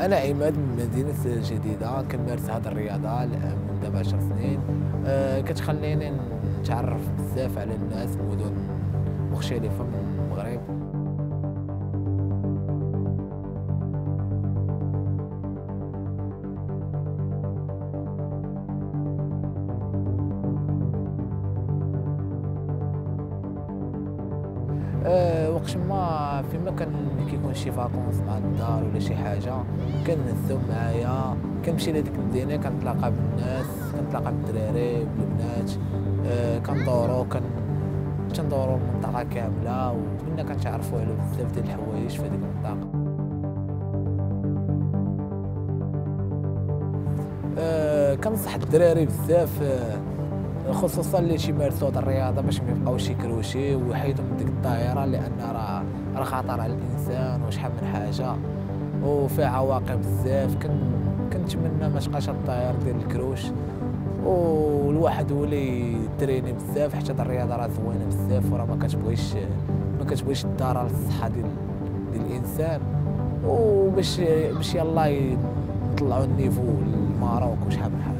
أنا عماد من مدينة جديدة كنمارس هذه الرياضة من دابا 10 سنين. أه كتخليني نتعرف بزاف على الناس مدن مختلفة من المغرب. أه وقت ما فيما كان كيكون شي فاكونس مع الدار ولا شي حاجة كنهزهم معايا. كنمشي لهاديك المدينة كنتلاقى بالناس كنتلاقى بالدراري بالبنات. أه كندورو كن تندورو المنطقة كاملة وكنا كنتعرفوا على بزاف ديال الحوايج في هذيك المنطقة. أه كنصح الدراري بزاف أه خصوصا اللي تيمارسوا هذه الرياضة؟ باش ما يبقاوش يكروشي ويحيدوا من ديك الطائره لأن راه راه خطر على الإنسان وشحال من حاجة. وفيها عواقب بزاف. كنتمنى ما تبقاش الطائر ديال الكروش. والواحد ولي تريني بزاف حتى الرياضة راه زوينة بزاف وراه ما كتبغيش ما كتبغيش تضرر الصحة ديال ديال الإنسان. وباش باش يلاه نطلعوا النيفو للماروك وشحال من حاجة.